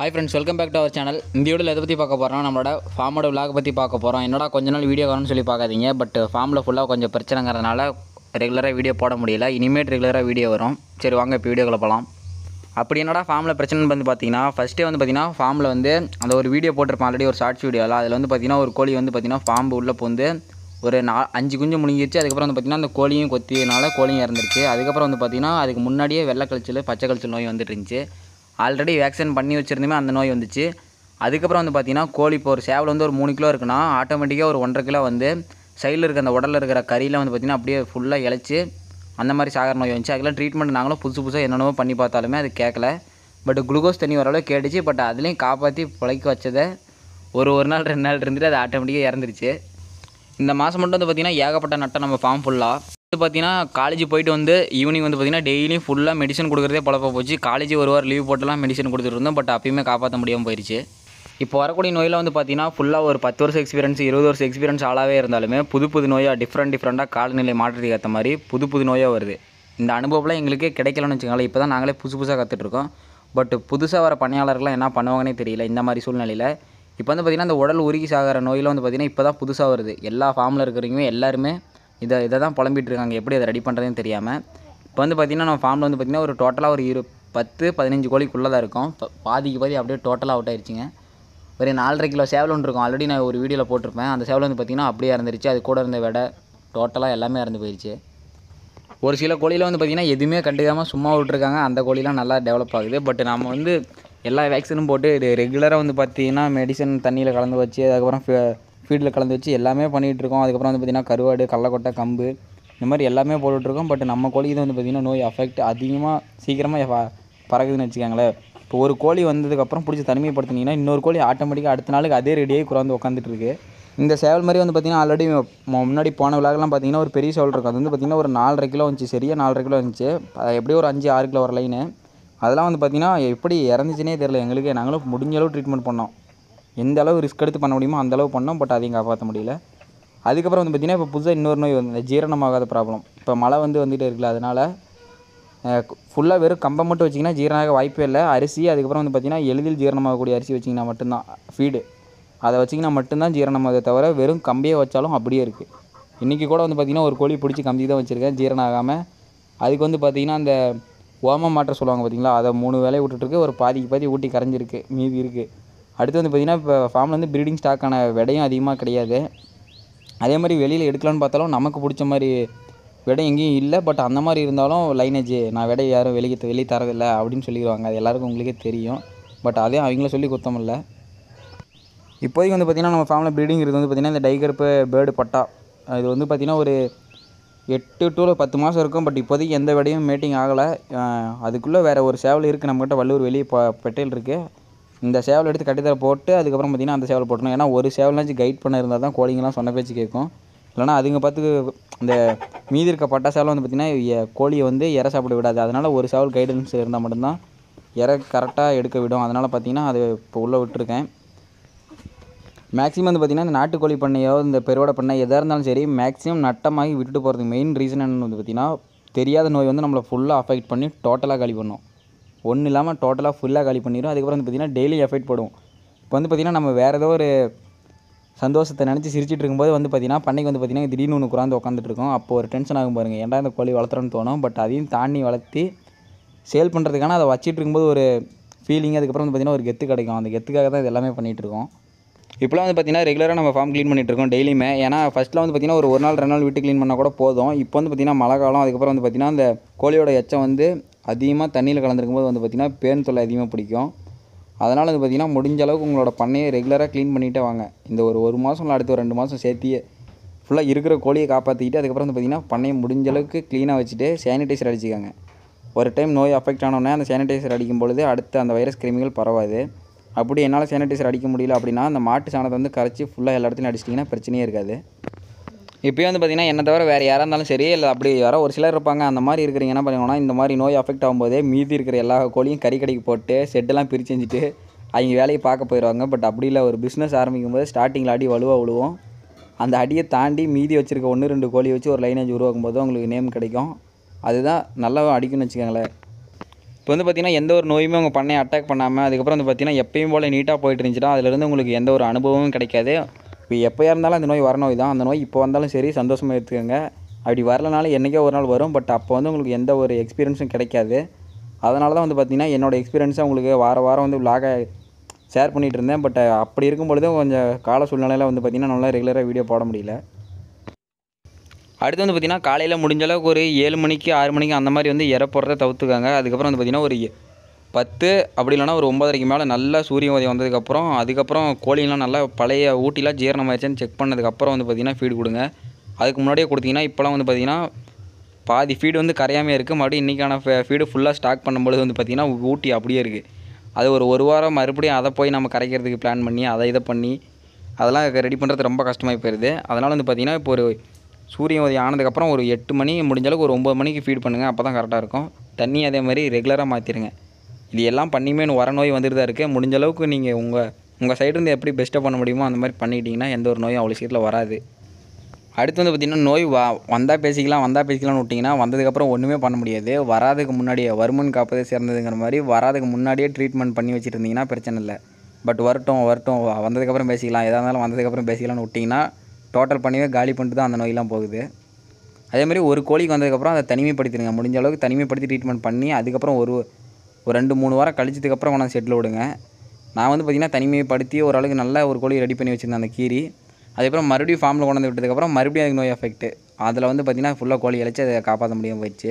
Hi friends welcome back to our channel இந்த வீடியோவில் எதை பற்றி பார்க்க போகிறோம் நம்மளோட ஃபார்மோட விலாக பற்றி பார்க்க போகிறோம் என்னடா கொஞ்ச நாள் வீடியோ வரும்னு சொல்லி பார்க்காதீங்க. பட் ஃபார்மில் ஃபுல்லாக கொஞ்சம் பிரச்சனைங்கிறதுனால ரெகுலராக வீடியோ போட முடியல. இனிமேட் ரெகுலராக வீடியோ வரும். சரி வாங்க இப்போ வீடியோக்குள்ளே போகலாம் அப்படி என்னடா ஃபார்மில் பிரச்சனை வந்து பார்த்தீங்கன்னா ஃபஸ்ட்டே வந்து பார்த்தீங்கன்னா ஃபார்மில் வந்து அந்த ஒரு வீடியோ போட்டிருப்பேன் ஆல்ரெடி ஒரு ஷார்ட்ஸ் வீடியோவில் அதில் வந்து பார்த்தீங்கன்னா ஒரு கோழி வந்து பார்த்தீங்கன்னா ஃபார்ம் உள்ளே போந்து ஒரு நா அஞ்சு குஞ்சு முடிஞ்சிருச்சு அதுக்கப்புறம் வந்து பார்த்தீங்கன்னா அந்த கோழியும் கொத்தினால கோழியும் இறந்துருச்சு. அதுக்கப்புறம் வந்து பார்த்தீங்கன்னா அதுக்கு முன்னாடியே வெள்ளை கழிச்சல் பச்சை கழிச்சல் நோய் வந்துட்டு இருந்துச்சு. ஆல்ரெடி வேக்சின் பண்ணி வச்சுருந்துமே அந்த நோய் வந்துச்சு. அதுக்கப்புறம் வந்து பார்த்தீங்கன்னா கோழி இப்போ ஒரு சேவல் வந்து ஒரு மூணு கிலோ இருக்குன்னா ஆட்டோமேட்டிக்காக ஒரு ஒன்றரை கிலோ வந்து சைடில் இருக்க அந்த உடலில் இருக்கிற கறியில் வந்து பார்த்திங்கன்னா அப்படியே ஃபுல்லாக இழைச்சி அந்த மாதிரி சாகர நோய் வந்துச்சு. அதெல்லாம் ட்ரீட்மெண்ட் நாங்களும் புதுசு புதுசாக என்னென்னவோ பண்ணி பார்த்தாலுமே அது கேட்கல. பட் குளுக்கோஸ் தண்ணி ஓரளவு கேட்டுச்சு. பட் அதுலேயும் காப்பாற்றி பிழைக்க வச்சதை ஒரு ஒரு நாள் ரெண்டு நாள் இருந்துட்டு அது ஆட்டோமேட்டிக்காக இறந்துருச்சு. இந்த மாதம் மட்டும் வந்து பார்த்திங்கன்னா ஏகப்பட்ட நட்டை நம்ம ஃபார்ம் ஃபுல்லாக வந்து பார்த்தீங்கன்னா காலேஜ் போயிட்டு வந்து ஈவினிங் வந்து பார்த்திங்கன்னா டெய்லியும் ஃபுல்லாக மெடிசன் கொடுக்குறதே பொழப்ப போச்சு. காலேஜ் ஒரு வாரம் லீவ் போட்டுலாம் மெடிசன் கொடுத்துட்டு இருந்தோம். பட் அப்பயுமே காப்பாற்ற முடியாமல் போயிடுச்சு இப்போ வரக்கூடிய நோயில் வந்து பார்த்தீங்கன்னா ஃபுல்லாக ஒரு பத்து வருஷம் எக்ஸ்பீரியன்ஸ் இருபது வருஷம் எக்ஸ்பீரியன்ஸ் ஆளாகவே இருந்தாலுமே புது புது நோயாக டிஃப்ரெண்ட் டிஃப்ரெண்ட்டாக காலநிலை மாற்றத்துக்கு ஏற்ற மாதிரி புது புது நோயாக வருது. இந்த அனுபவம்லாம் எங்களுக்கே கிடைக்கலன்னு வச்சுக்கோங்களேன். இப்போ தான் நாங்களே புதுசு புதுசாக கற்றுட்ருக்கோம் பட் புதுசாக வர பணியாளர்கள்லாம் என்ன பண்ணுவாங்கன்னே தெரியல இந்த மாதிரி சூழ்நிலையில். இப்போ வந்து பார்த்திங்கன்னா அந்த உடல் உருகி சாகிற நோயில் வந்து பார்த்திங்கன்னா இப்போ தான் புதுசாக வருது. எல்லா ஃபார்மில் இருக்கிறவங்க எல்லாருமே இதை இதை தான் புலம்பிகிட்டு இருக்காங்க எப்படி அதை ரெடி பண்ணுறதுன்னு தெரியாமல் இப்போ வந்து பார்த்திங்கன்னா நம்ம ஃபார்மில் வந்து பார்த்திங்கன்னா ஒரு டோட்டலாக ஒரு இரு பத்து பதினஞ்சு கோழிக்குள்ளே தான் இருக்கும். இப்போ பாதிக்கு பாதி அப்படியே டோட்டலாக அவுட் ஆயிடுச்சுங்க ஒரு நாலரை கிலோ சேவல் ஒன்று இருக்கும். ஆல்ரெடி நான் ஒரு வீடியோவில் போட்டிருப்பேன். அந்த சேவல் வந்து பார்த்திங்கன்னா அப்படியே இறந்துருச்சு அது கூட இருந்த விட டோட்டலாக எல்லாமே இறந்து போயிடுச்சு ஒரு சில கோழியில் வந்து பார்த்திங்கன்னா எதுவுமே கண்டுக்காமல் சும்மா விட்ருக்காங்க அந்த கோழிலாம் நல்லா டெவலப் ஆகுது. பட் நம்ம வந்து எல்லா வேக்சினும் போட்டு இது ரெகுலராக வந்து பார்த்திங்கன்னா மெடிசன் தண்ணியில் கலந்து வச்சு அதுக்கப்புறம் ஃபீல்டில் கலந்து வச்சு எல்லாமே பண்ணிகிட்டு இருக்கோம். அதுக்கப்புறம் வந்து பார்த்திங்கன்னா கருவாடு கடலக்கொட்டை கம்பு இந்த மாதிரி எல்லாமே போட்டுட்ருக்கோம் பட் நம்ம கோழி இது வந்து பார்த்திங்கன்னா நோய் அஃபெக்ட் அதிகமாக சீக்கிரமாக பறகுதுன்னு வச்சுக்கோங்களேன். இப்போ ஒரு கோழி வந்ததுக்கப்புறம் பிடிச்சி தனிமைப்படுத்தினீங்கன்னா இன்னொரு கோழி ஆட்டோமேட்டிக்காக அடுத்த நாளுக்கு அதே ரெடியாகி குறந்து உட்காந்துட்டு இருக்கு. இந்த சேவல் மாதிரி வந்து பார்த்திங்கன்னா ஆல்ரெடி முன்னாடி போன விழாக்கெல்லாம் பார்த்திங்கன்னா ஒரு பெரிய சேவல் இருக்கும். அது வந்து பார்த்திங்கன்னா ஒரு நாலரை கிலோ வந்துச்சு சரியாக நாலரை கிலோ இருந்துச்சு. அது எப்படியும் ஒரு அஞ்சு ஆறு கிலோ ஒரு லைனு அதெல்லாம் வந்து பார்த்திங்கன்னா எப்படி இறந்துச்சுனே தெரில எங்களுக்கு. நாங்களும் முடிஞ்சளவு ட்ரீட்மெண்ட் பண்ணோம். எந்த அளவு ரிஸ்க் எடுத்து பண்ண முடியுமோ அந்த அளவு பண்ணோம். பட் அதையும் காப்பாற்ற முடியல. அதுக்கப்புறம் வந்து பார்த்திங்கன்னா இப்போ புதுசாக இன்னொரு நோய் வந்து ஜீரணமாகாத ப்ராப்ளம் இப்போ மழை வந்து வந்துகிட்டே இருக்குல்ல அதனால் ஃபுல்லாக வெறும் கம்பம் மட்டும் வச்சிங்கன்னா ஜீரணமாக வாய்ப்பே இல்லை. அரிசி அதுக்கப்புறம் வந்து பார்த்திங்கன்னா எளிதில் ஜீரணமாகக்கூடிய அரிசி வச்சிங்கன்னா மட்டும்தான். ஃபீடு அதை வச்சிங்கன்னா மட்டும்தான் ஜீரணமாகதே தவிர வெறும் கம்பியே வச்சாலும் அப்படியே இருக்குது இன்றைக்கி கூட வந்து பார்த்திங்கன்னா ஒரு கோழி பிடிச்சி கம்பி தான் வச்சுருக்கேன் ஜீரணம் ஆகாமல் அதுக்கு வந்து பார்த்திங்கன்னா அந்த ஓமம் மாற்ற சொல்லுவாங்க பார்த்தீங்களா அதை மூணு வேலையை விட்டுட்டுருக்கு ஒரு பாதிக்கு பாதி ஊட்டி கரைஞ்சிருக்கு. மீதி இருக்குது அடுத்து வந்து பார்த்திங்கன்னா இப்போ ஃபார்மில் வந்து ப்ரீடிங் ஸ்டாக்கான விடையும் அதிகமாக கிடையாது. அதே மாதிரி வெளியில் எடுக்கலான்னு பார்த்தாலும் நமக்கு பிடிச்ச மாதிரி விடை எங்கேயும் இல்லை. பட் அந்த மாதிரி இருந்தாலும் லைனேஜ் நான் விடை யாரும் வெளியே வெளியே தரதில்லை அப்படின்னு சொல்லிடுவாங்க. அது எல்லாருக்கும் உங்களுக்கே தெரியும். பட் அதே அவங்கள சொல்லி குத்தம் இல்லை. இப்போதைக்கு வந்து பார்த்திங்கன்னா நம்ம ஃபார்மில் ப்ரீடிங் இருக்குது வந்து பார்த்திங்கன்னா இந்த டைகர்ப்பு பேர்டு பட்டா. இது வந்து பார்த்திங்கன்னா ஒரு எட்டு டு பத்து மாதம் இருக்கும். பட் இப்போதைக்கு எந்த விடையும் மேட்டிங் ஆகலை. அதுக்குள்ளே வேறு ஒரு சேவல் இருக்குது நம்மக்கிட்ட வள்ளூர் வெளியே ப பெட்டையில் இருக்குது இந்த சேவல் எடுத்து கட்டித்தர போட்டு அதுக்கப்புறம் பார்த்திங்கன்னா அந்த சேவல் போட்டணும். ஏன்னா ஒரு சேவல்னாச்சும் கைட் பண்ண இருந்தால் தான் கோழிங்கெல்லாம் சொன்ன பேச்சு கேட்கும். இல்லைனா அதுங்க பார்த்து இந்த மீதி இருக்க பட்டா சேவல் வந்து பார்த்திங்கன்னா கோழியை வந்து இற சாப்பிட விடாது. அதனால் ஒரு சேவல் கைடன்ஸ் இருந்தால் மட்டும்தான் இற கரெக்டாக எடுக்க விடும். அதனால் பார்த்திங்கன்னா அது இப்போ உள்ளே விட்டுருக்கேன். மேக்ஸிமம் வந்து பார்த்திங்கன்னா இந்த நாட்டுக்கோழி பண்ணையோ இந்த பெருவோட பண்ணை எதாக இருந்தாலும் சரி மேக்ஸிமம் நட்டமாகி விட்டுட்டு போகிறதுக்கு மெயின் ரீசன் என்னென்னு வந்து பார்த்திங்கன்னா தெரியாத நோய் வந்து நம்மளை ஃபுல்லாக அஃபெக்ட் பண்ணி டோட்டலாக காலி பண்ணும். ஒன்றும் இல்லாமல் டோட்டலாக ஃபுல்லாக காலி பண்ணிடும் அதுக்கப்புறம் வந்து பார்த்திங்கன்னா டெய்லி எஃபெக்ட் போடும் இப்போ வந்து பார்த்திங்கன்னா நம்ம வேறு ஏதோ ஒரு சந்தோஷத்தை நினச்சி சிரிச்சிட்டு இருக்கும்போது வந்து பார்த்திங்கன்னா பண்ணைக்கு வந்து பார்த்திங்கன்னா திடீர்னு ஒன்று குறாந்து உட்காந்துட்டு இருக்கோம். அப்போ ஒரு டென்ஷன் ஆகும் பாருங்கள் ஏன்டா இந்த கோழி வளர்த்துறோன்னு தோணும்? பட் அதையும் தாண்டி வளர்த்தி சேல் பண்ணுறதுக்கான அதை வச்சிட்டு இருக்கும்போது ஒரு ஃபீலிங் அதுக்கப்புறம் வந்து பார்த்திங்கன்னா ஒரு கெத்து கிடைக்கும். அந்த கெத்துக்காக தான் இது எல்லாமே பண்ணிகிட்ருக்கோம் இப்போலாம் வந்து பார்த்திங்கன்னா ரெகுலராக நம்ம ஃபார்ம் க்ளீன் பண்ணிட்டு இருக்கோம் டெய்லியுமே ஏன்னா ஃபஸ்ட்டில் வந்து பார்த்திங்கன்னா ஒரு ஒரு நாள் ரெண்டு நாள் வீட்டு க்ளீன் பண்ணால் கூட போதும். இப்போ வந்து பார்த்திங்கன்னா மழை காலம். அதுக்கப்புறம் வந்து பார்த்திங்கன்னா அந்த கோழியோட எச்சம் வந்து அதிகமாக தண்ணியில் கலந்துருக்கும் போது வந்து பார்த்திங்கன்னா பேன் தொல்லை அதிகமாக பிடிக்கும். அதனால் வந்து பார்த்திங்கன்னா முடிஞ்ச அளவுக்கு உங்களோட பண்ணையை ரெகுலராக க்ளீன் பண்ணிகிட்டே வாங்க. இந்த ஒரு ஒரு மாதம் இல்லை அடுத்த ஒரு ரெண்டு மாதம் சேர்த்தியே ஃபுல்லாக இருக்கிற கோழியை காப்பாற்றிக்கிட்டு அதுக்கப்புறம் வந்து பார்த்திங்கன்னா பண்ணையை முடிஞ்ச அளவுக்கு க்ளீனாக வச்சுட்டு சானிடைசர் அடிச்சுக்கோங்க. ஒரு டைம் நோய் அஃபெக்ட் ஆனோடனே அந்த சானிடைசர் அடிக்கும் பொழுது அடுத்து அந்த வைரஸ் கிருமிகள் பரவாது. அப்படி என்னால் சானிடைசர் அடிக்க முடியல அப்படின்னா அந்த மாட்டு சாணத்தை வந்து கரைச்சி ஃபுல்லாக எல்லா இடத்துலையும் அடிச்சிட்டிங்கன்னா பிரச்சனையே இருக்காது. இப்போயே வந்து பார்த்திங்கன்னா என்ன தவிர வேறு யாராக இருந்தாலும் சரி இல்லை அப்படி யாரோ ஒரு சிலர் இருப்பாங்க. அந்த மாதிரி இருக்கிறீங்க என்ன பண்ணுவாங்கன்னா இந்த மாதிரி நோய் அஃபெக்ட் ஆகும்போதே மீதி இருக்கிற எல்லா கோழியும் கறி கடைக்கு போட்டு செட்டெல்லாம் பிரித்து செஞ்சுட்டு அவங்க வேலையை பார்க்க போயிடுவாங்க. பட் அப்படி இல்லை ஒரு பிஸ்னஸ் ஆரம்பிக்கும் போது ஸ்டார்டிங்கில் அடி வலுவாக விழுவோம். அந்த அடியை தாண்டி மீதி வச்சுருக்க ஒன்று ரெண்டு கோழி வச்சு ஒரு லைனேஜ் உருவாக்கும் போது உங்களுக்கு நேம் கிடைக்கும். அதுதான் நல்லா அடிக்கும்னு வச்சுக்கோங்களேன். இப்போ வந்து பார்த்தீங்கன்னா எந்த ஒரு நோயுமே உங்கள் பண்ணையை அட்டாக் பண்ணாமல் அதுக்கப்புறம் வந்து பார்த்தீங்கன்னா எப்பயும் போல் நீட்டாக போயிட்டு இருந்துச்சுன்னா அதுலேருந்து உங்களுக்கு எந்த ஒரு அனுபவமும் கிடைக்காது. இப்போ எப்போயா இருந்தாலும் அந்த நோய் வர நோய் தான். அந்த நோய் இப்போ வந்தாலும் சரி சந்தோஷமாக எடுத்துக்கோங்க. அப்படி வரலனாலும் என்றைக்கோ ஒரு நாள் வரும். பட் அப்போ வந்து உங்களுக்கு எந்த ஒரு எக்ஸ்பீரியன்ஸும் கிடைக்காது. அதனால தான் வந்து பார்த்தீங்கன்னா என்னோடய எக்ஸ்பீரியன்ஸை உங்களுக்கு வார வாரம் வந்து விலாக ஷேர் பண்ணிகிட்டு இருந்தேன். பட் அப்படி இருக்கும் பொழுதும் கொஞ்சம் கால சூழ்நிலையில் வந்து பார்த்திங்கன்னா நல்லா ரெகுலராக வீடியோ போட முடியல. அடுத்து வந்து பார்த்திங்கன்னா காலையில் முடிஞ்ச அளவுக்கு ஒரு ஏழு மணிக்கு ஆறு மணிக்கு அந்த மாதிரி வந்து இற போடுறத தவிர்த்துக்காங்க. அதுக்கப்புறம் வந்து பார்த்திங்கன்னா ஒரு பத்து அப்படி இல்லைன்னா ஒரு ஒம்பதரைக்கு மேலே நல்லா சூரிய உதயம் வந்ததுக்கப்புறம் அதுக்கப்புறம் கோழிலாம் நல்லா பழைய ஊட்டிலாம் ஜீரணமாயிடுச்சுன்னு செக் பண்ணதுக்கப்புறம் வந்து பார்த்திங்கன்னா ஃபீடு கொடுங்க. அதுக்கு முன்னாடியே கொடுத்தீங்கன்னா இப்போலாம் வந்து பார்த்திங்கன்னா பாதி ஃபீடு வந்து கரையாமே இருக்குது மறுபடியும் இன்றைக்கான ஃபீடு ஃபுல்லாக ஸ்டாக் பண்ணும்பொழுது வந்து பார்த்திங்கன்னா ஊட்டி அப்படியே இருக்குது அது ஒரு ஒரு வாரம் மறுபடியும் அதை போய் நம்ம கரைக்கிறதுக்கு பிளான் பண்ணி அதை இதை பண்ணி அதெல்லாம் ரெடி பண்ணுறது ரொம்ப கஷ்டமாகி போயிடுது அதனால் வந்து பார்த்திங்கன்னா இப்போ ஒரு சூரிய உதயம் ஆனதுக்கப்புறம் ஒரு எட்டு மணி முடிஞ்சளவுக்கு ஒரு ஒம்பது மணிக்கு ஃபீட் பண்ணுங்கள் அப்போ தான் கரெக்டாக இருக்கும். தண்ணி அதே மாதிரி ரெகுலராக மாற்றிடுங்க இது எல்லாம் பண்ணியுமே இன்னும் வர நோய் வந்துட்டு தான் இருக்குது முடிஞ்ச அளவுக்கு நீங்கள் உங்கள் உங்கள் சைடுலேருந்து எப்படி பெஸ்ட்டாக பண்ண முடியுமோ அந்த மாதிரி பண்ணிக்கிட்டிங்கன்னா எந்த ஒரு நோயும் அவ்வளோ சீட்டில் வராது. அடுத்து வந்து பார்த்திங்கன்னா நோய் வா வந்தால் பேசிக்கலாம் வந்தால் பேசிக்கலாம்னு விட்டிங்கன்னா வந்ததுக்கப்புறம் ஒன்றுமே பண்ண முடியாது. வராதுக்கு முன்னாடியே வருமுன் காப்பதே சிறந்ததுங்கிற மாதிரி வராதுக்கு முன்னாடியே ட்ரீட்மெண்ட் பண்ணி வச்சுருந்தீங்கன்னா பிரச்சனை இல்லை. பட் வரட்டும் வரட்டும் வந்ததுக்கப்புறம் பேசிக்கலாம். எதாக இருந்தாலும் வந்ததுக்கப்புறம் பேசிக்கலாம்னு விட்டிங்கன்னா டோட்டல் பண்ணியே காலி பண்ணிட்டு தான் அந்த நோயெல்லாம் போகுது. அதே மாதிரி ஒரு கோழிக்கு வந்ததுக்கப்புறம் அதை தனிமைப்படுத்திடுங்க. முடிஞ்ச அளவுக்கு தனிமைப்படுத்தி ட்ரீட்மெண்ட் பண்ணி அதுக்கப்புறம் ஒரு ஒரு ரெண்டு மூணு வாரம் கழிச்சதுக்கப்புறம் கொண்டாந்து செட்டில் விடுங்க. நான் வந்து பார்த்திங்கன்னா தனிமைப்படுத்தி ஓரளவுக்கு நல்ல ஒரு கோழி ரெடி பண்ணி வச்சுருந்தேன் அந்த கீரி. அதுக்கப்புறம் மறுபடியும் ஃபார்மில் கொண்டாந்து விட்டதுக்கப்புறம் மறுபடியும் அதுக்கு நோய் எஃபெக்ட் அதில் வந்து பார்த்திங்கன்னா ஃபுல்லாக கோழி இழைச்சி அதை காப்பாற்ற முடியாமல் போயிடுச்சு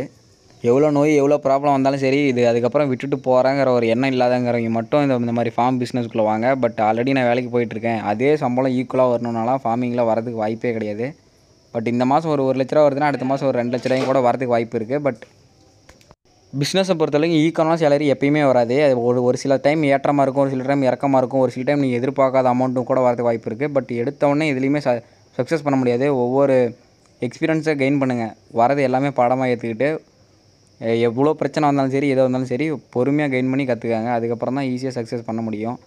எவ்வளோ நோய் எவ்வளோ ப்ராப்ளம் வந்தாலும் சரி இது அதுக்கப்புறம் விட்டுட்டு போகிறேங்கிற ஒரு எண்ணம் இல்லாதங்கிறவங்க மட்டும் இந்த இந்த மாதிரி ஃபார்ம் பிஸ்னஸ்க்குள்ளே வாங்க. பட் ஆல்ரெடி நான் வேலைக்கு போயிட்டுருக்கேன். அதே சம்பளம் ஈக்குவலாக வரணுன்னாலாம் ஃபார்மிங்கில் வரதுக்கு வாய்ப்பே கிடையாது. பட் இந்த மாதம் ஒரு ஒரு லட்ச ரூபா வருதுன்னா அடுத்த மாதம் ஒரு ரெண்டு லட்ச ரூபாயும் கூட வரதுக்கு வாய்ப்பு இருக்குது பட் பிஸ்னஸை பொறுத்தவரைக்கும் ஈக்குவலான சேலரி எப்பயுமே வராது. அது ஒரு ஒரு சில டைம் ஏற்றமாக இருக்கும் ஒரு சில டைம் இறக்கமாக இருக்கும். ஒரு சில டைம் நீங்கள் எதிர்பார்க்காத அமௌண்ட்டும் கூட வரதுக்கு வாய்ப்பு இருக்குது பட் எடுத்தவொடனே எதுலேயுமே ச சக்ஸஸ் பண்ண முடியாது. ஒவ்வொரு எக்ஸ்பீரியன்ஸை கெயின் பண்ணுங்கள் வரது எல்லாமே பாடமாக ஏற்றுக்கிட்டு எவ்வளோ பிரச்சனை வந்தாலும் சரி எதோ வந்தாலும் சரி பொறுமையாக கெயின் பண்ணி கற்றுக்காங்க அதுக்கப்புறம் தான் ஈஸியாக சக்ஸஸ் பண்ண முடியும்.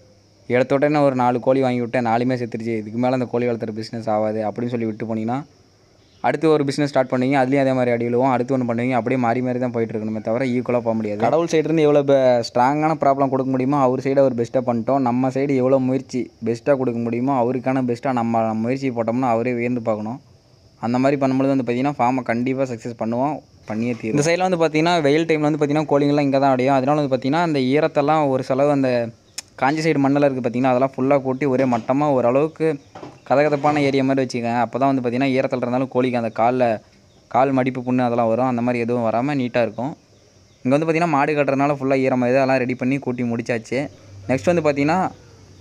எடுத்த உடனே ஒரு நாலு கோழி வாங்கி விட்டேன் நாலுமே செத்துருச்சு. இதுக்கு மேலே அந்த கோழி வளர்த்துற பிஸ்னஸ் ஆகாது அப்படின்னு சொல்லி விட்டு போனீங்கன்னா அடுத்து ஒரு பிஸ்னஸ் ஸ்டார்ட் பண்ணுவீங்க அதுலேயும் அதே மாதிரி அடி அடுத்து ஒன்று பண்ணுவீங்க அப்படியே மாறி மாறி தான் போயிட்டு இருக்கணுமே தவிர ஈக்குவலாக போக முடியாது. கடவுள் சைடு எவ்வளோ ஸ்ட்ராங்கான ப்ராப்ளம் கொடுக்க முடியுமோ அவர் சைடு அவர் பெஸ்ட்டாக பண்ணிட்டோம். நம்ம சைடு எவ்வளோ முயற்சி பெஸ்ட்டாக கொடுக்க முடியுமோ அவருக்கான பெஸ்ட்டாக நம்ம முயற்சி போட்டோம்னா அவரே வியந்து பார்க்கணும். அந்த மாதிரி பண்ணும்போது வந்து பார்த்திங்கன்னா ஃபார்மை கண்டிப்பாக சக்ஸஸ் பண்ணுவோம். பண்ணியே தீரும். இந்த சைடில் வந்து பார்த்திங்கன்னா வெயில் டைமில் வந்து பார்த்திங்கன்னா கோழிங்கெல்லாம் இங்கே தான் அடையும். அதனால வந்து பார்த்திங்கன்னா அந்த ஈரத்தெல்லாம் ஒரு செலவு அந்த காஞ்சி சைடு மண்ணில் இருக்குது பார்த்திங்கன்னா அதெல்லாம் ஃபுல்லாக கூட்டி ஒரே மட்டமாக ஓரளவுக்கு கதகதப்பான ஏரியா மாதிரி வச்சுக்கோங்க. அப்போ தான் வந்து பார்த்திங்கன்னா ஈரத்தில் இருந்தாலும் கோழிக்கு அந்த காலில் கால் மடிப்பு புண்ணு அதெல்லாம் வரும். அந்த மாதிரி எதுவும் வராமல் நீட்டாக இருக்கும். இங்கே வந்து பார்த்திங்கன்னா மாடு கட்டுறதுனால ஃபுல்லாக ஈரமாக இதெல்லாம் ரெடி பண்ணி கூட்டி முடிச்சாச்சு. நெக்ஸ்ட் வந்து பார்த்திங்கன்னா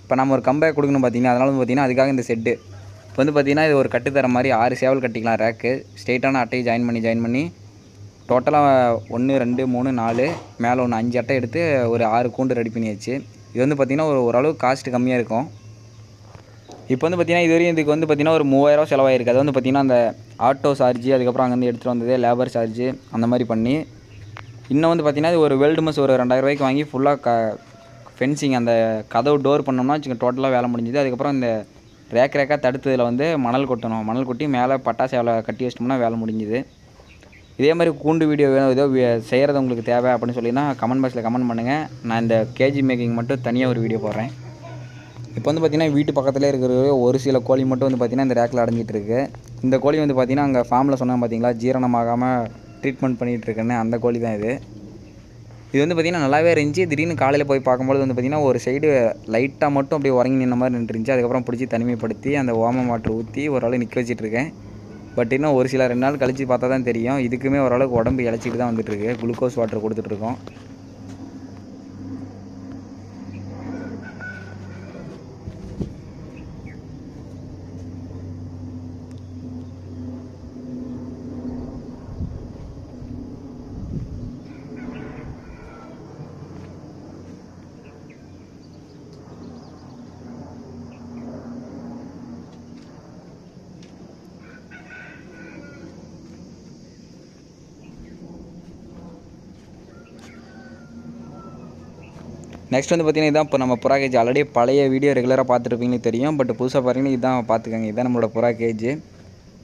இப்போ நம்ம ஒரு கம்பேக் கொடுக்கணும் பார்த்திங்கன்னா அதனால வந்து பார்த்திங்கன்னா அதுக்காக இந்த செட்டு இப்போ வந்து பார்த்திங்கன்னா இது ஒரு கட்டுத்தர மாதிரி ஆறு சேவல் கட்டிக்கலாம் ரேக்கு ஸ்ட்ரெயிட்டான அட்டையை ஜாயின் பண்ணி ஜாயின் பண்ணி டோட்டலாக ஒன்று ரெண்டு மூணு நாலு மேலே ஒன்று அஞ்சு அட்டை எடுத்து ஒரு ஆறு கூண்டு ரெடி பண்ணியாச்சு. இது வந்து பார்த்திங்கன்னா ஒரு ஓரளவு காஸ்ட் கம்மியாக இருக்கும். இப்போ வந்து பார்த்திங்கன்னா இது வரையும் இதுக்கு வந்து பார்த்திங்கன்னா ஒரு மூவாயிரம் செலவாயிருக்கு. அது வந்து பார்த்திங்கன்னா அந்த ஆட்டோ சார்ஜ் அதுக்கப்புறம் அங்கேருந்து எடுத்துகிட்டு வந்தது லேபர் சார்ஜ் அந்த மாதிரி பண்ணி இன்னும் வந்து பார்த்திங்கன்னா இது ஒரு வெல்டு மஸ் ஒரு ரெண்டாயிரம் ரூபாய்க்கு வாங்கி ஃபுல்லாக க ஃபென்சிங் அந்த கதவு டோர் பண்ணோம்னா வச்சுக்க டோட்டலாக வேலை முடிஞ்சுது. அதுக்கப்புறம் இந்த ரேக் ரேக்காக தடுத்ததில் வந்து மணல் கொட்டணும். மணல் கொட்டி மேலே பட்டாசு வேலை கட்டி வச்சிட்டோம்னா வேலை முடிஞ்சுது. இதே மாதிரி கூண்டு வீடியோ வேணும் ஏதோ செய்கிறது உங்களுக்கு தேவை அப்படின்னு சொல்லினா கமெண்ட் பாக்ஸில் கமெண்ட் பண்ணுங்கள் நான் இந்த கேஜி மேக்கிங் மட்டும் தனியாக ஒரு வீடியோ போடுறேன். இப்போ வந்து பார்த்திங்கன்னா வீட்டு பக்கத்துலேயே இருக்கிற ஒரு சில கோழி மட்டும் வந்து பார்த்திங்கன்னா இந்த ரேக்கில் அடைஞ்சிட்டு இருக்கு. இந்த கோழி வந்து பார்த்திங்கன்னா அங்கே ஃபார்மில் சொன்னேன் பார்த்தீங்களா ஜீரணமாகாமல் ட்ரீட்மெண்ட் பண்ணிகிட்டு இருக்கேன்னு. அந்த கோழி தான் இது. இது வந்து பார்த்திங்கன்னா நல்லாவே இருந்துச்சு. திடீர்னு காலையில் போய் பார்க்கும்போது வந்து பார்த்திங்கன்னா ஒரு சைடு லைட்டாக மட்டும் அப்படியே உறங்கி நின்ன மாதிரி நின்றுருந்துச்சு. அதுக்கப்புறம் பிடிச்சி தனிமைப்படுத்தி அந்த ஓமம் வாட்டர் ஊற்றி ஓரளவு நிற்க வச்சிட்ருக்கேன் பட் இன்னும் ஒரு சில ரெண்டு நாள் கழித்து பார்த்தா தான் தெரியும். இதுக்குமே ஓரளவுக்கு உடம்பு இழைச்சிட்டு தான் வந்துட்டுருக்கு குளுக்கோஸ் வாட்டர் கொடுத்துட்ருக்கோம் நெக்ஸ்ட் வந்து பார்த்தீங்கன்னா இதான் இப்போ நம்ம புறா கேஜ் ஆல்ரெடி பழைய வீடியோ ரெகுலராக பார்த்துருப்பீங்கன்னு தெரியும். பட் புதுசாக பார்த்தீங்கன்னா இதான் பார்த்துக்கங்க. இதான் நம்மளோட புறா கேஜ்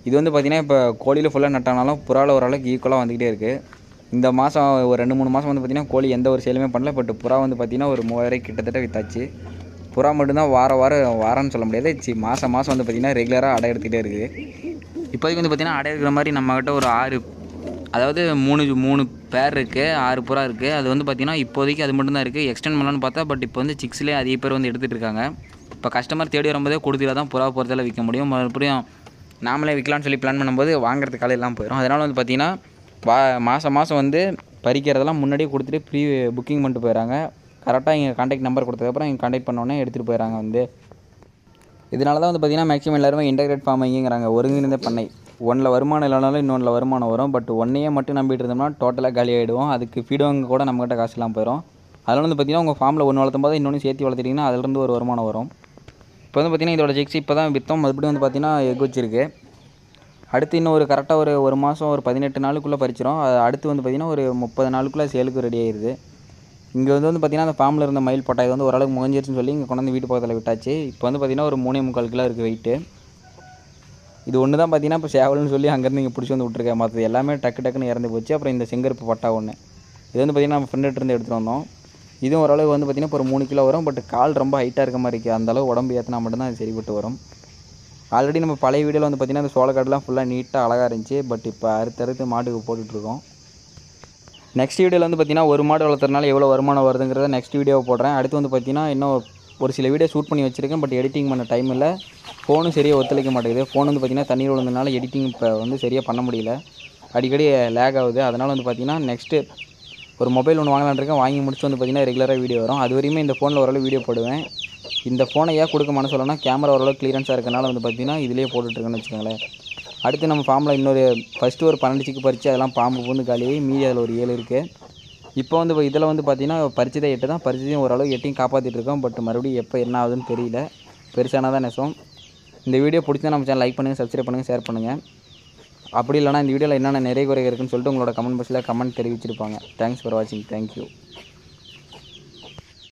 இது வந்து பார்த்திங்கன்னா இப்போ கோழியில் ஃபுல்லாக நட்டானாலும் புறாவில் ஓரளவுக்கு ஈக்குவலாக வந்துக்கிட்டே இருக்குது இந்த மாதம் ஒரு ரெண்டு மூணு மாதம் வந்து பார்த்திங்கன்னா கோழி எந்த ஒரு சேலுமே பண்ணல. பட் புறா வந்து பார்த்திங்கன்னா ஒரு மூவாயிரம் கிட்டத்தட்ட வித்தாச்சு. புறா மட்டும்தான் வார வாரம் வாரம்னு சொல்ல முடியாது. சி மாதம் மாதம் வந்து பார்த்திங்கன்னா ரெகுலராக அடை எடுத்துகிட்டே இருக்குது. இப்போதைக்கு வந்து பார்த்திங்கன்னா அடை எடுக்கிற மாதிரி நம்மக்கிட்ட ஒரு ஆறு அதாவது மூணு மூணு பேர் இருக்குது ஆறு புறா இருக்குது அது வந்து பார்த்திங்கன்னா இப்போதைக்கு அது மட்டும்தான் இருக்குது எக்ஸ்டெண்ட் பண்ணலான்னு பார்த்தா பட் இப்போ வந்து சிக்ஸ்லேயே அதிக பேர் வந்து எடுத்துகிட்டு இருக்காங்க. இப்போ கஸ்டமர் தேடி வரும்போதே கொடுத்துல தான் புறா பொறுத்தல விற்க முடியும். மறுபடியும் நாமளே விற்கலாம்னு சொல்லி பிளான் பண்ணும்போது வாங்குறதுக்கு காலை எல்லாம் போயிடும் அதனால் வந்து பார்த்திங்கன்னா வா மாதம் மாதம் வந்து பறிக்கிறதெல்லாம் முன்னாடியே கொடுத்துட்டு ப்ரீ புக்கிங் பண்ணிட்டு போயிடறாங்க கரெக்டாக எங்கள் காண்டாக்ட் நம்பர் கொடுத்ததுக்கப்புறம் எங்கள் காண்டாக்ட் பண்ணோன்னே எடுத்துகிட்டு போயிடறாங்க வந்து. இதனால தான் வந்து பார்த்திங்கன்னா மேக்ஸிமம் எல்லாருமே இன்டெகிரேட் ஃபார்மிங்கிறாங்க ஒருங்கிணைந்த பண்ணை. ஒன்றில் வருமானம் இல்லைனாலும் இன்னொன்றில் வருமானம் வரும். பட் ஒன்றையே மட்டும் நம்பிட்டு இருந்தோம்னா டோட்டலாக காலி ஆகிடுவோம் அதுக்கு ஃபீடுவாங்க கூட நம்மகிட்ட காசு இல்லாமல் போயிடும் அதில் வந்து பார்த்திங்கன்னா உங்கள் ஃபார்மில் ஒன்று வளர்த்தும் போது இன்னொன்று சேர்த்து வளர்த்துட்டிங்கன்னா அதுலேருந்து ஒரு வருமானம் வரும். இப்போ வந்து பார்த்திங்கன்னா இதோட ஜெக்ஸ் இப்போ தான் விற்றோம் மறுபடியும் வந்து பார்த்திங்கன்னா எக் வச்சிருக்கு. அடுத்து இன்னும் ஒரு கரெக்டாக ஒரு ஒரு மாதம் ஒரு பதினெட்டு நாளுக்குள்ளே பறிச்சிரும். அது அடுத்து வந்து பார்த்திங்கன்னா ஒரு முப்பது நாளுக்குள்ளே சேலுக்கு ரெடி ஆயிடுது இங்கே வந்து வந்து பார்த்திங்கன்னா அந்த ஃபார்மில் இருந்த மயில் பட்டாய் வந்து ஓரளவுக்கு முகஞ்சிருச்சுன்னு சொல்லி இங்கே கொண்டாந்து வீட்டு பக்கத்தில் விட்டாச்சு. இப்போ வந்து பார்த்திங்கன்னா ஒரு மூணே முக்கால் கிலோ இருக்குது வெயிட்டு இது ஒன்று தான் பார்த்தீங்கன்னா இப்போ சேவல்னு சொல்லி அங்கேருந்து இங்கே பிடிச்சி வந்து விட்ருக்கேன் மற்றது எல்லாமே டக்கு டக்குன்னு இறந்து போச்சு. அப்புறம் இந்த செங்கருப்பு பட்டா ஒன்று இது வந்து பார்த்திங்கன்னா நம்ம ஃப்ரெண்டுகிட்ட இருந்து எடுத்துகிட்டு வந்தோம். இதுவும் ஓரளவு வந்து பார்த்திங்கன்னா இப்போ ஒரு மூணு கிலோ வரும். பட் கால் ரொம்ப ஹைட்டாக இருக்க மாதிரி இருக்குது அந்தளவு உடம்பு ஏற்றினா மட்டும்தான் அது சரிப்பட்டு வரும். ஆல்ரெடி நம்ம பழைய வீடியோவில் வந்து பார்த்திங்கன்னா அந்த சோளக்காடுலாம் ஃபுல்லாக நீட்டாக அழகாக இருந்துச்சு. பட் இப்போ அறுத்தறுத்து மாட்டுக்கு போட்டுட்ருக்கோம் நெக்ஸ்ட் வீடியோவில் வந்து பார்த்திங்கன்னா ஒரு மாடு வளர்த்துறதுனால எவ்வளோ வருமானம் வருதுங்கிறத நெக்ஸ்ட் வீடியோவை போடுறேன். அடுத்து வந்து பார்த்திங்கன்னா இன்னும் ஒரு சில வீடியோ ஷூட் பண்ணி வச்சுருக்கேன் பட் எடிட்டிங் பண்ண டைமில் ஃபோனும் சரியாக ஒத்துழைக்க மாட்டேங்குது. ஃபோன் வந்து பார்த்திங்கன்னா தண்ணீர் விழுந்ததுனால எடிட்டிங் இப்போ வந்து சரியாக பண்ண முடியல. அடிக்கடி லேக் ஆகுது. அதனால் வந்து பார்த்திங்கன்னா நெக்ஸ்ட்டு ஒரு மொபைல் ஒன்று வாங்கலான் இருக்கேன். வாங்கி முடிச்சு வந்து பார்த்திங்கன்னா ரெகுலராக வீடியோ வரும். அது வரையுமே இந்த ஃபோனில் ஓரளவு வீடியோ போடுவேன். இந்த ஃபோனை ஏன் கொடுக்க மனசு சொல்லணும்னா கேமரா ஓரளவு கிளியரன்ஸாக இருக்கனால வந்து பார்த்திங்கன்னா இதிலே போட்டுட்ருக்கேன்னு வச்சுக்கோங்களேன். அடுத்து நம்ம ஃபார்மில் இன்னொரு ஃபஸ்ட்டு ஒரு பன்னெண்டு சிக்கு பறித்து அதெல்லாம் பாம்பு பூந்து காலியாகி மீதி அதில் ஒரு ஏழு இருக்குது இப்போ வந்து இதில் வந்து பார்த்திங்கன்னா பரிச்சதை எட்டு தான். பரிச்சதையும் ஓரளவு எட்டையும் காப்பாற்றிட்டு இருக்கோம் பட் மறுபடியும் எப்போ என்ன ஆகுதுன்னு தெரியல. பெருசானா தான் நெசம் இந்த வீடியோ பிடிச்சா நம்ம சேனல் லைக் பண்ணுங்கள் சப்ஸ்கிரைப் பண்ணுங்கள் ஷேர் பண்ணுங்கள் அப்படி இல்லைனா இந்த வீடியோவில் என்னென்ன நிறைய குறை இருக்குன்னு சொல்லிட்டு உங்களோட கமெண்ட் பாக்ஸில் கமெண்ட் தெரிவிச்சிருப்பாங்க. தேங்க்ஸ் ஃபார் வாட்சிங் தேங்க்யூ